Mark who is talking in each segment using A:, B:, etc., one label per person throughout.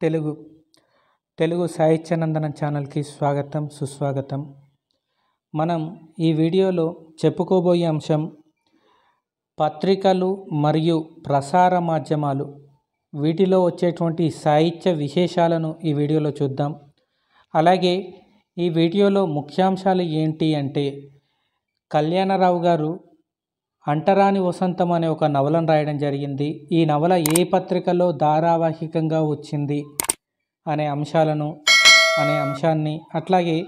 A: తెలుగు. తెలుగు సాహిత్యనందనం ఛానల్కి స్వాగతం సుస్వాగతం. మనం ఈ వీడియోలో చెప్పుకోబోయే అంశం పత్రికలు మరియు ప్రసార మాధ్యమాలు. వీటిలో వచ్చేటువంటి సాహిత్య విశేషాలను ఈ వీడియోలో చూద్దాం. అలాగే ఈ వీడియోలో ముఖ్యాంశాలు ఏంటి అంటే కళ్యాణరావు గారు అంటరాని వసంతం అనే ఒక నవలను రాయడం జరిగింది. ఈ నవల ఏ పత్రికలో ధారావాహికంగా వచ్చింది అనే అంశాలను అనే అంశాన్ని అట్లాగే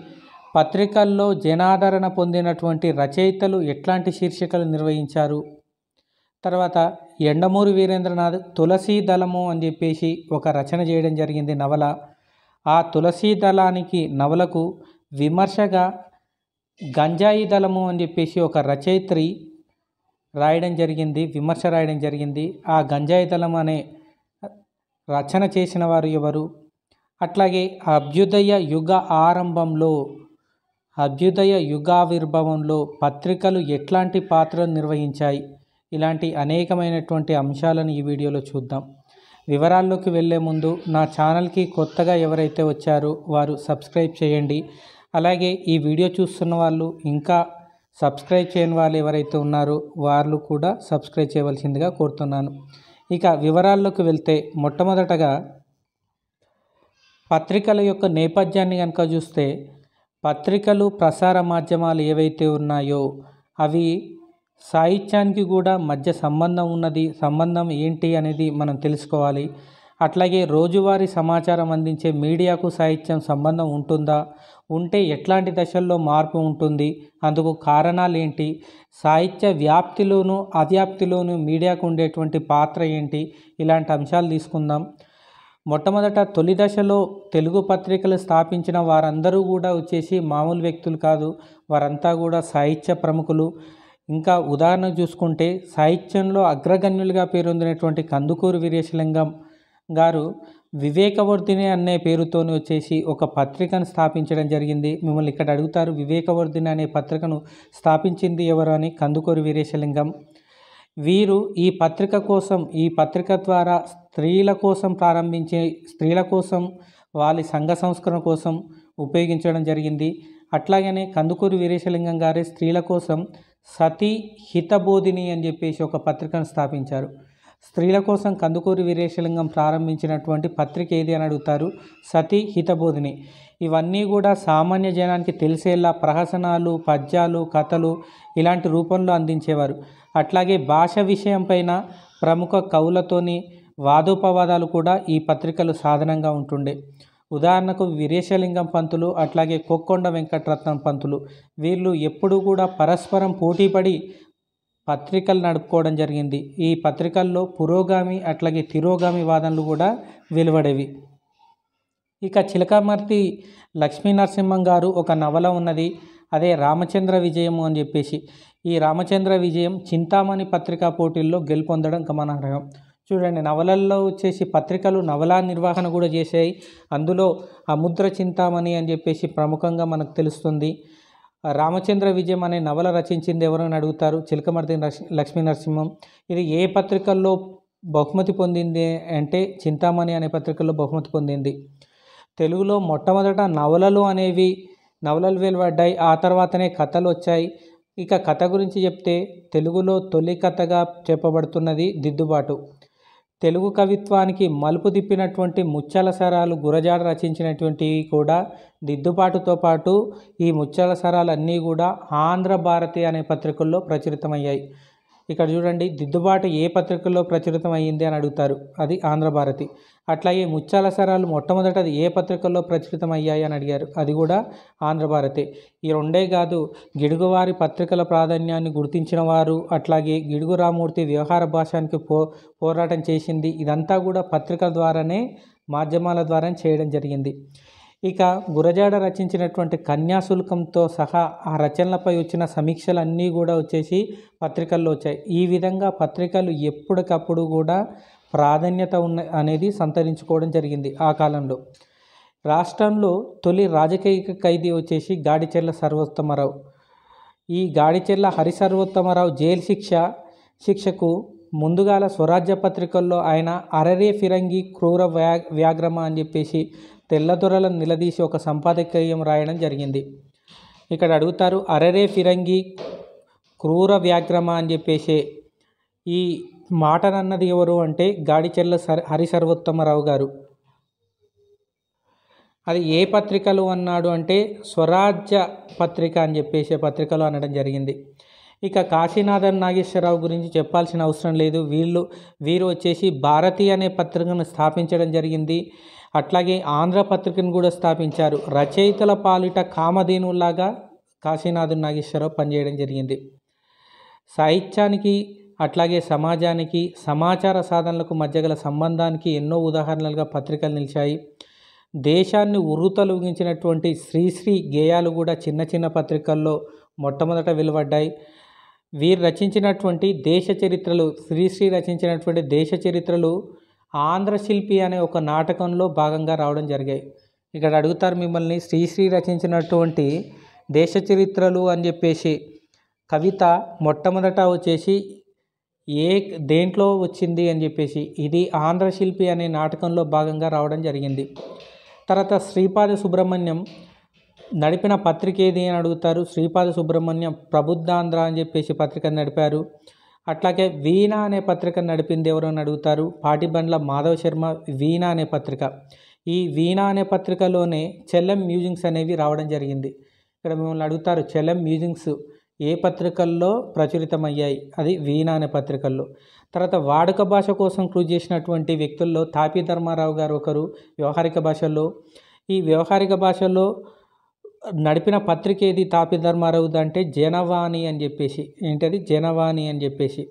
A: పత్రికల్లో జనాదరణ పొందినటువంటి రచయితలు ఎట్లాంటి శీర్షికలు నిర్వహించారు? తర్వాత ఎండమూరి వీరేంద్రనాథ్ తులసీ దళము అని చెప్పేసి ఒక రచన చేయడం జరిగింది నవల. ఆ తులసీ దళానికి నవలకు విమర్శగా గంజాయి దళము అని చెప్పేసి ఒక రచయిత్రి రాయడం జరిగింది విమర్శ రాయడం జరిగింది. ఆ గంజాయి దళం అనే రచన చేసిన వారు ఎవరు? అట్లాగే అభ్యుదయ యుగ ఆరంభంలో అభ్యుదయ యుగావిర్భవంలో పత్రికలు ఎట్లాంటి పాత్రను నిర్వహించాయి? ఇలాంటి అనేకమైనటువంటి అంశాలను ఈ వీడియోలో చూద్దాం. వివరాల్లోకి వెళ్ళే ముందు నా ఛానల్కి కొత్తగా ఎవరైతే వచ్చారో వారు సబ్స్క్రైబ్ చేయండి. అలాగే ఈ వీడియో చూస్తున్న వాళ్ళు ఇంకా సబ్స్క్రైబ్ చేయని వాళ్ళు ఎవరైతే ఉన్నారో వాళ్ళు కూడా సబ్స్క్రైబ్ చేయవలసిందిగా కోరుతున్నాను. ఇక వివరాల్లోకి వెళ్తే మొట్టమొదటగా పత్రికల యొక్క నేపథ్యాన్ని కనుక చూస్తే పత్రికలు ప్రసార మాధ్యమాలు ఏవైతే ఉన్నాయో అవి సాహిత్యానికి కూడా మధ్య సంబంధం ఉన్నది. సంబంధం ఏంటి అనేది మనం తెలుసుకోవాలి. అట్లాగే రోజువారీ సమాచారం అందించే మీడియాకు సాహిత్యం సంబంధం ఉంటుందా? ఉంటే ఎట్లాంటి దశల్లో మార్పు ఉంటుంది? అందుకు కారణాలు ఏంటి సాహిత్య వ్యాప్తిలోను అవ్యాప్తిలోను మీడియాకు ఉండేటువంటి పాత్ర ఏంటి? ఇలాంటి అంశాలు తీసుకుందాం. మొట్టమొదట తొలి దశలో తెలుగు పత్రికలు స్థాపించిన వారందరూ కూడా వచ్చేసి మామూలు వ్యక్తులు కాదు. వారంతా కూడా సాహిత్య ప్రముఖులు. ఇంకా ఉదాహరణ చూసుకుంటే సాహిత్యంలో అగ్రగణ్యులుగా పేరొందినటువంటి కందుకూరు వీరేశలింగం గారు వివేకవర్ధిని అనే పేరుతోని వచ్చేసి ఒక పత్రికను స్థాపించడం జరిగింది. మిమ్మల్ని ఇక్కడ అడుగుతారు వివేకవర్ధిని అనే పత్రికను స్థాపించింది ఎవరు అని? కందుకూరి వీరేశలింగం. వీరు ఈ పత్రిక కోసం ఈ పత్రిక ద్వారా స్త్రీల కోసం ప్రారంభించే స్త్రీల కోసం వాళ్ళ సంఘ సంస్కరణ కోసం ఉపయోగించడం జరిగింది. అట్లాగనే కందుకూరి వీరేశలింగం గారే స్త్రీల కోసం సతీ హితబోధిని అని చెప్పేసి ఒక పత్రికను స్థాపించారు. స్త్రీల కోసం కందుకూరి వీరేశలింగం ప్రారంభించినటువంటి పత్రిక ఏది అని అడుగుతారు? సతీ హితబోధిని. ఇవన్నీ కూడా సామాన్య జనానికి తెలిసేలా ప్రహసనాలు పద్యాలు కథలు ఇలాంటి రూపంలో అందించేవారు. అట్లాగే భాష విషయం పైన ప్రముఖ కవులతోని వాదోపవాదాలు కూడా ఈ పత్రికలు సాధనంగా ఉంటుండే. ఉదాహరణకు వీరేశలింగం పంతులు అట్లాగే కొక్కొండ వెంకటరత్నం పంతులు. వీళ్ళు ఎప్పుడూ కూడా పరస్పరం పోటీపడి పత్రికలు నడుపుకోవడం జరిగింది. ఈ పత్రికల్లో పురోగామి అట్లాగే తిరోగామి వాదనలు కూడా వెలువడేవి. ఇక చిలకమర్తి లక్ష్మీ నరసింహం గారు ఒక నవల ఉన్నది. అదే రామచంద్ర విజయము అని చెప్పేసి. ఈ రామచంద్ర విజయం చింతామణి పత్రికా పోటీల్లో గెలుపొందడం గమనార్హం. చూడండి నవలల్లో వచ్చేసి పత్రికలు నవలా నిర్వహణ కూడా చేశాయి. అందులో అముద్ర చింతామణి అని చెప్పేసి ప్రముఖంగా మనకు తెలుస్తుంది. రామచంద్ర విజయం అనే నవల రచించింది ఎవరని అడుగుతారు? చిలకమర్తి లక్ష్మీ నరసింహం. ఇది ఏ పత్రికల్లో బహుమతి పొందింది అంటే చింతామణి అనే పత్రికల్లో బహుమతి పొందింది. తెలుగులో మొట్టమొదట నవలలు అనేవి నవలలు వెలువడ్డాయి. ఆ తర్వాతనే కథలు వచ్చాయి. ఇక కథ గురించి చెప్తే తెలుగులో తొలి కథగా చెప్పబడుతున్నది దిద్దుబాటు. తెలుగు కవిత్వానికి మలుపు తిప్పినటువంటి ముచ్చల సరాలు గురజాడ రచించినటువంటివి కూడా దిద్దుబాటుతో పాటు ఈ ముచ్చల సరాలన్నీ కూడా ఆంధ్ర భారతి అనే పత్రికల్లో ప్రచురితమయ్యాయి. ఇక్కడ చూడండి దిద్దుబాటు ఏ పత్రికల్లో ప్రచురితం అయ్యింది అని అడుగుతారు. అది ఆంధ్రభారతి అట్లాగే ముత్యాల సరాలు మొట్టమొదట అది ఏ పత్రికల్లో ప్రచురితం అయ్యాయి అని అడిగారు. అది కూడా ఆంధ్రభారతి ఈ రెండే కాదు గిడుగువారి పత్రికల ప్రాధాన్యాన్ని గుర్తించిన వారు అట్లాగే గిడుగు రామూర్తి వ్యవహార భాషానికి పో పోరాటం చేసింది ఇదంతా కూడా పత్రికల ద్వారానే మాధ్యమాల ద్వారా చేయడం జరిగింది. ఇక గురజాడ రచించినటువంటి కన్యాశుల్కంతో సహా ఆ రచనలపై వచ్చిన సమీక్షలు అన్నీ కూడా వచ్చేసి పత్రికల్లో వచ్చాయి. ఈ విధంగా పత్రికలు ఎప్పటికప్పుడు కూడా ప్రాధాన్యత ఉన్న అనేది సంతరించుకోవడం జరిగింది ఆ కాలంలో. రాష్ట్రంలో తొలి రాజకీయ ఖైదీ వచ్చేసి గాడిచెర్ల సర్వోత్తమరావు. ఈ గాడిచెర్ల హరి సర్వోత్తమరావు జైలు శిక్ష శిక్షకు ముందుగాల స్వరాజ్య పత్రికల్లో ఆయన అరరే ఫిరంగి క్రూర వ్యా వ్యాగ్రమ అని చెప్పేసి తెల్లదొరలను నిలదీసి ఒక సంపాదకీయం రాయడం జరిగింది. ఇక్కడ అడుగుతారు అరరే ఫిరంగి క్రూర వ్యాగ్రమ అని చెప్పేసి ఈ మాటనన్నది ఎవరు అంటే గాడిచెర్ల సర్ హరిసర్వోత్తమరావు గారు. అది ఏ పత్రికలు అన్నాడు అంటే స్వరాజ్య పత్రిక అని చెప్పేసి పత్రికలు అనడం జరిగింది. ఇక కాశీనాథన్ నాగేశ్వరరావు గురించి చెప్పాల్సిన అవసరం లేదు. వీళ్ళు వీరు వచ్చేసి భారతి అనే పత్రికను స్థాపించడం జరిగింది. అట్లాగే ఆంధ్ర పత్రికను కూడా స్థాపించారు. రచయితల పాలిట కామధేనులాగా కాశీనాథన్ నాగేశ్వరరావు పనిచేయడం జరిగింది. సాహిత్యానికి అట్లాగే సమాజానికి సమాచార సాధనలకు మధ్య గల సంబంధానికి ఎన్నో ఉదాహరణలుగా పత్రికలు నిలిచాయి. దేశాన్ని ఉరుతలుగించినటువంటి శ్రీశ్రీ గేయాలు కూడా చిన్న చిన్న పత్రికల్లో మొట్టమొదట వెలువడ్డాయి. వీరు రచించినటువంటి దేశ చరిత్రలు శ్రీశ్రీ రచించినటువంటి దేశ చరిత్రలు ఆంధ్రశిల్పి అనే ఒక నాటకంలో భాగంగా రావడం జరిగాయి. ఇక్కడ అడుగుతారు మిమ్మల్ని శ్రీశ్రీ రచించినటువంటి దేశ చరిత్రలు అని చెప్పేసి కవిత మొట్టమొదట వచ్చేసి ఏ దేంట్లో వచ్చింది అని చెప్పేసి ఇది ఆంధ్రశిల్పి అనే నాటకంలో భాగంగా రావడం జరిగింది. తర్వాత శ్రీపాద సుబ్రహ్మణ్యం నడిపిన పత్రిక ఏది అని అడుగుతారు? శ్రీపాద సుబ్రహ్మణ్యం ప్రబుద్ధాంధ్ర అని చెప్పేసి పత్రిక నడిపారు. అట్లాగే వీణ అనే పత్రిక నడిపింది ఎవరని అడుగుతారు? పాటిబండ్ల మాధవ శర్మ వీణ అనే పత్రిక. ఈ వీణ అనే పత్రికలోనే చెల్లెం మ్యూజింగ్స్ అనేవి రావడం జరిగింది. ఇక్కడ మిమ్మల్ని అడుగుతారు చెల్లెం మ్యూజింగ్స్ ఏ పత్రికల్లో ప్రచురితమయ్యాయి? అది వీణ అనే పత్రికల్లో. తర్వాత వాడుక భాష కోసం కృషి చేసినటువంటి వ్యక్తుల్లో తాపీ ధర్మారావు గారు ఒకరు వ్యవహారిక భాషల్లో. ఈ వ్యవహారిక భాషలో నడిపిన పత్రిక ఏది? తాపి ధర్మారావుది అంటే జనవాణి అని చెప్పేసి. ఏంటది? జనవాణి అని చెప్పేసి.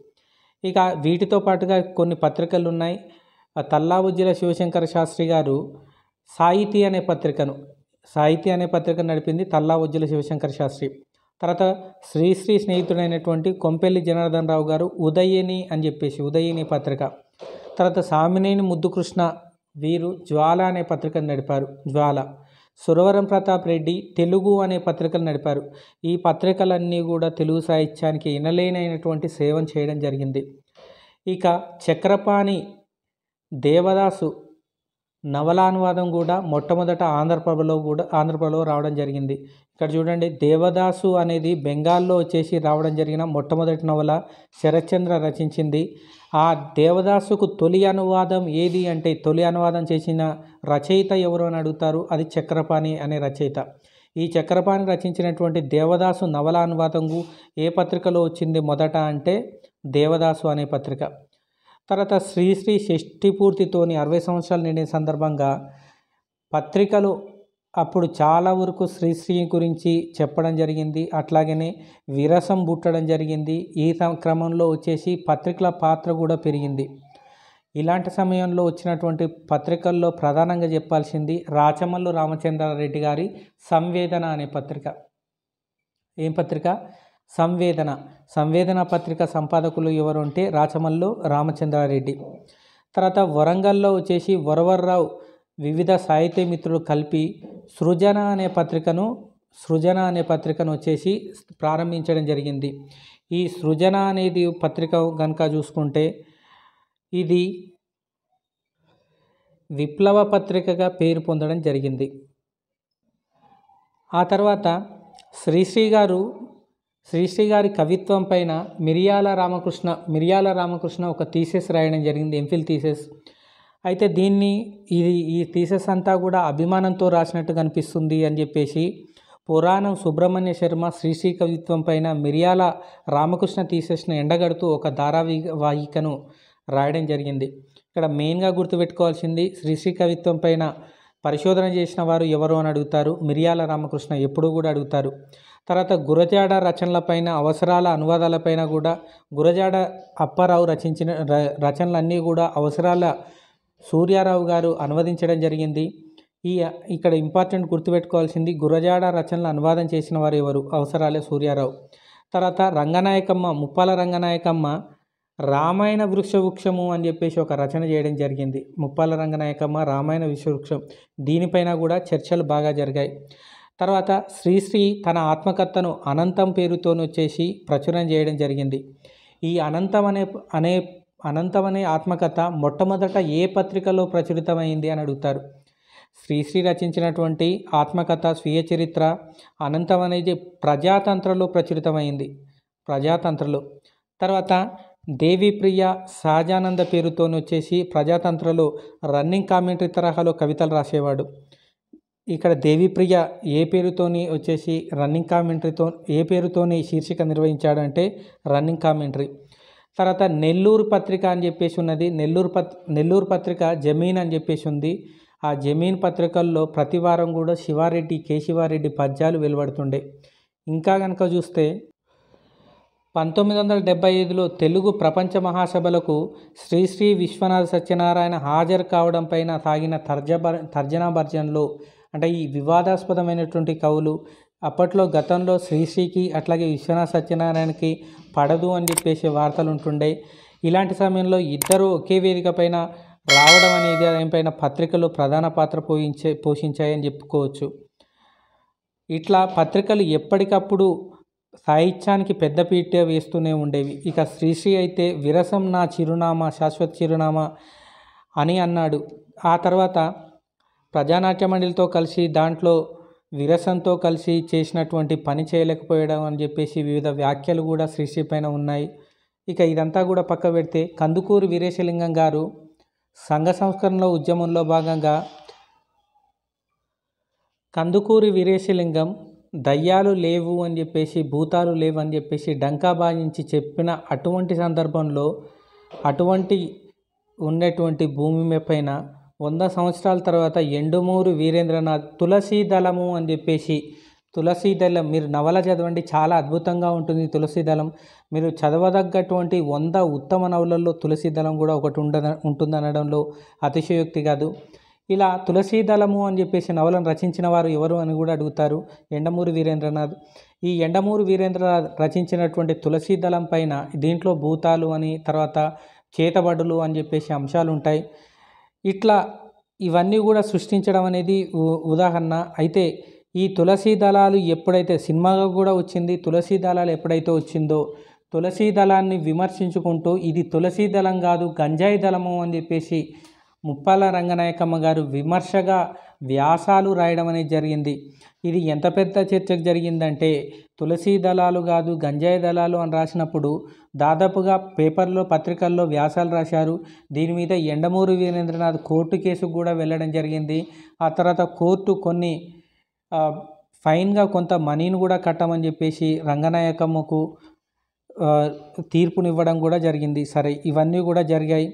A: ఇక వీటితో పాటుగా కొన్ని పత్రికలు ఉన్నాయి. ఆ తల్లావుజ్జల శివశంకర శాస్త్రి గారు సాహితీ అనే పత్రికను సాహితీ అనే పత్రిక నడిపింది తల్లావుజ్జల శివశంకర శాస్త్రి. తర్వాత శ్రీశ్రీ స్నేహితుడైనటువంటి కొంపెల్లి జనార్దన్ రావు గారు ఉదయని అని చెప్పేసి ఉదయని పత్రిక. తర్వాత సామినేని ముద్దుకృష్ణ వీరు జ్వాల అనే పత్రికను నడిపారు. జ్వాల. సురవరం ప్రతాప్ రెడ్డి తెలుగు అనే పత్రికలు నడిపారు. ఈ పత్రికలన్నీ కూడా తెలుగు సాహిత్యానికి ఇనలేనైనటువంటి సేవం చేయడం జరిగింది. ఇక చక్రపాణి దేవదాసు నవలానువాదం కూడా మొట్టమొదట ఆంధ్రప్రభలో కూడా ఆంధ్రప్రభలో రావడం జరిగింది. ఇక్కడ చూడండి దేవదాసు అనేది బెంగాల్లో వచ్చేసి రావడం జరిగిన మొట్టమొదటి నవల శరత్చంద్ర రచించింది. ఆ దేవదాసుకు తొలి అనువాదం ఏది అంటే తొలి అనువాదం చేసిన రచయిత ఎవరు అని అడుగుతారు? అది చక్రపాణి అనే రచయిత. ఈ చక్రపాణి రచించినటువంటి దేవదాసు నవల అనువాదంకు ఏ పత్రికలో వచ్చింది మొదట అంటే దేవదాసు అనే పత్రిక. తర్వాత శ్రీశ్రీ షష్ఠి పూర్తితోని అరవై సంవత్సరాలు నిండిన సందర్భంగా పత్రికలు అప్పుడు చాలా వరకు శ్రీశ్రీ గురించి చెప్పడం జరిగింది. అట్లాగనే విరసం పుట్టడం జరిగింది. ఈ క్రమంలో వచ్చేసి పత్రికల పాత్ర కూడా పెరిగింది. ఇలాంటి సమయంలో వచ్చినటువంటి పత్రికల్లో ప్రధానంగా చెప్పాల్సింది రాచమల్లు రామచంద్రారెడ్డి గారి సంవేదన అనే పత్రిక. ఏం పత్రిక? సంవేదన. సంవేదన పత్రిక సంపాదకులు ఎవరు అంటే రాచమల్లు రామచంద్రారెడ్డి. తర్వాత వరంగల్లో వచ్చేసి వరవర్రావు వివిధ సాహిత్య మిత్రులు కలిపి సృజన అనే పత్రికను సృజన అనే పత్రికను వచ్చేసి ప్రారంభించడం జరిగింది. ఈ సృజన అనేది పత్రిక కనుక చూసుకుంటే ఇది విప్లవ పత్రికగా పేరు పొందడం జరిగింది. ఆ తర్వాత శ్రీశ్రీ గారు శ్రీశ్రీ గారి కవిత్వం పైన మిరియాల రామకృష్ణ మిరియాల రామకృష్ణ ఒక థీసెస్ రాయడం జరిగింది ఎంఫిల్ థీసెస్. అయితే దీన్ని ఇది ఈ థీసెస్ అంతా కూడా అభిమానంతో రాసినట్టు కనిపిస్తుంది అని చెప్పేసి పురాణం సుబ్రహ్మణ్య శర్మ శ్రీశ్రీ కవిత్వం పైన మిరియాల రామకృష్ణ థీసెస్ను ఎండగడుతూ ఒక ధారావాహికను రాయడం జరిగింది. ఇక్కడ మెయిన్గా గుర్తుపెట్టుకోవాల్సింది శ్రీశ్రీ కవిత్వం పైన పరిశోధన చేసిన వారు ఎవరు అని అడుగుతారు మిరియాల రామకృష్ణ ఎప్పుడూ కూడా అడుగుతారు. తర్వాత గురజాడ రచనలపైన అవసరాల అనువాదాలపైన కూడా గురజాడ అప్పారావు రచించిన ర- రచనలన్నీ కూడా అవసరాల సూర్యారావు గారు అనువదించడం జరిగింది. ఈ ఇక్కడ ఇంపార్టెంట్ గుర్తుపెట్టుకోవాల్సింది గురజాడ రచనలు అనువాదం చేసిన వారు ఎవరు? అవసరాలే సూర్యారావు. తర్వాత రంగనాయకమ్మ ముప్పాల రంగనాయకమ్మ రామాయణ వృక్షవృక్షము అని చెప్పేసి ఒక రచన చేయడం జరిగింది. ముప్పాల రంగనాయకమ్మ రామాయణ విశ్వవృక్షం దీనిపైన కూడా చర్చలు బాగా జరిగాయి. తర్వాత శ్రీశ్రీ తన ఆత్మకథను అనంతం పేరుతోనూ చేసి ప్రచురణ చేయడం జరిగింది. ఈ అనంతం అనే అనే అనంతం అనే ఆత్మకథ మొట్టమొదట ఏ పత్రికలో ప్రచురితమైంది అని అడుగుతారు. శ్రీశ్రీ రచించినటువంటి ఆత్మకథ స్వీయ చరిత్ర అనంతం అనేది ప్రజాతంత్రలో ప్రచురితమైంది. ప్రజాతంత్రలో. తర్వాత దేవిప్రియ సహజానంద పేరుతోనొచ్చేసి ప్రజాతంత్రలో రన్నింగ్ కామెంటరీ తరహాలో కవితలు రాసేవాడు. ఇక్కడ దేవిప్రియ ఏ పేరుతోని వచ్చేసి రన్నింగ్ కామెంటరీతో ఏ పేరుతోని శీర్షిక నిర్వహించాడంటే రన్నింగ్ కామెంటరీ. తర్వాత నెల్లూరు పత్రిక అని చెప్పేసి ఉన్నది. నెల్లూరు పత్ నెల్లూరు పత్రిక జమీన్ అని చెప్పేసి ఉంది. ఆ జమీన్ పత్రికల్లో ప్రతి వారం కూడా శివారెడ్డి కేశివారెడ్డి పద్యాలు వెలువడుతుండే. ఇంకా కనుక చూస్తే పంతొమ్మిది వందల డెబ్బై ఐదులో తెలుగు ప్రపంచ మహాసభలకు శ్రీశ్రీ విశ్వనాథ సత్యనారాయణ హాజరు కావడం పైన సాగిన తర్జ తర్జనా భర్జనలో అంటే ఈ వివాదాస్పదమైనటువంటి కవులు అప్పట్లో గతంలో శ్రీశ్రీకి అట్లాగే విశ్వనాథ సత్యనారాయణకి పడదు అని చెప్పేసి వార్తలు ఉంటుండే. ఇలాంటి సమయంలో ఇద్దరు ఒకే వేదిక పైన రావడం అనేది దానిపైన పత్రికలు ప్రధాన పాత్ర పోషించే పోషించాయని చెప్పుకోవచ్చు. ఇట్లా పత్రికలు ఎప్పటికప్పుడు సాహిత్యానికి పెద్దపీట వేస్తూనే ఉండేవి. ఇక శ్రీశ్రీ అయితే విరసం నా చిరునామా శాశ్వత చిరునామా అని అన్నాడు. ఆ తర్వాత ప్రజానాట్య మండలితో కలిసి దాంట్లో విరసంతో కలిసి చేసినటువంటి పని చేయలేకపోయడం అని చెప్పేసి వివిధ వ్యాఖ్యలు కూడా శ్రీశ్రీ పైన ఉన్నాయి. ఇక ఇదంతా కూడా పక్క పెడితే కందుకూరు వీరేశలింగం గారు సంఘ సంస్కరణలో ఉద్యమంలో భాగంగా కందుకూరి వీరేశలింగం దయ్యాలు లేవు అని చెప్పేసి భూతాలు లేవు అని చెప్పేసి డంకా బాజించి చెప్పిన అటువంటి సందర్భంలో అటువంటి ఉన్నటువంటి భూమి పైన వంద సంవత్సరాల తర్వాత ఎండుమూరు వీరేంద్రనాథ్ తులసీ దళము అని చెప్పేసి తులసీ దళం మీరు నవల చదవండి చాలా అద్భుతంగా ఉంటుంది తులసీ దళం. మీరు చదవదగ్గటువంటి వంద ఉత్తమ నవలల్లో తులసీ దళం కూడా ఒకటి ఉండ ఉంటుందనడంలో అతిశయోక్తి కాదు. ఇలా తులసీ దళము అని చెప్పేసి నవలను రచించిన వారు ఎవరు అని కూడా అడుగుతారు ఎండమూరి వీరేంద్రనాథ్. ఈ ఎండమూరి వీరేంద్రనాథ్ రచించినటువంటి తులసీ దళం పైన దీంట్లో భూతాలు అని తర్వాత చేతబడులు అని చెప్పేసి అంశాలు ఉంటాయి ఇట్లా ఇవన్నీ కూడా సృష్టించడం అనేది ఉ- ఉదాహరణ. అయితే ఈ తులసీ దళాలు ఎప్పుడైతే సినిమాగా కూడా వచ్చింది తులసీ దళాలు ఎప్పుడైతే వచ్చిందో తులసీ దళాన్ని విమర్శించుకుంటూ ఇది తులసీ దళం కాదు గంజాయి దళము అని చెప్పేసి ముప్పాల రంగనాయకమ్మ గారు విమర్శగా వ్యాసాలు రాయడం అనేది జరిగింది. ఇది ఎంత పెద్ద చర్చకు జరిగిందంటే తులసీ దళాలు కాదు గంజాయి దళాలు అని రాసినప్పుడు దాదాపుగా పేపర్లో పత్రికల్లో వ్యాసాలు రాశారు. దీని మీద ఎండమూరి వీరేంద్రనాథ్ కోర్టు కేసుకు కూడా వెళ్ళడం జరిగింది. ఆ తర్వాత కోర్టు కొన్ని ఫైన్గా కొంత మనీని కూడా కట్టమని చెప్పేసి రంగనాయకమ్మకు తీర్పునివ్వడం కూడా జరిగింది. సరే ఇవన్నీ కూడా జరిగాయి.